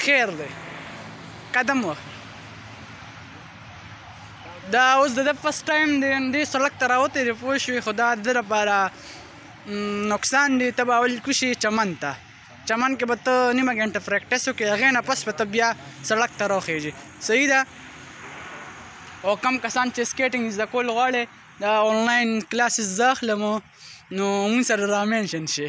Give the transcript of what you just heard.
خیر دی قدم وه دا اوس د فرست ټایم دی دې سړک ته راوتی دی پوه شوې خو دا د لپاره نقصان دی ته به اول کوشي چمن ته چمن کې به ته نیمه ګنټه پریکټیس وکړې هغې نه پس به ته بیا سړک ته راوخېږي صحیح ده او کم کسان چې سکیټینګ زده کول غواړي دا آنلاین کلاسز زه اخلم نو مونږ سره رامنشن شي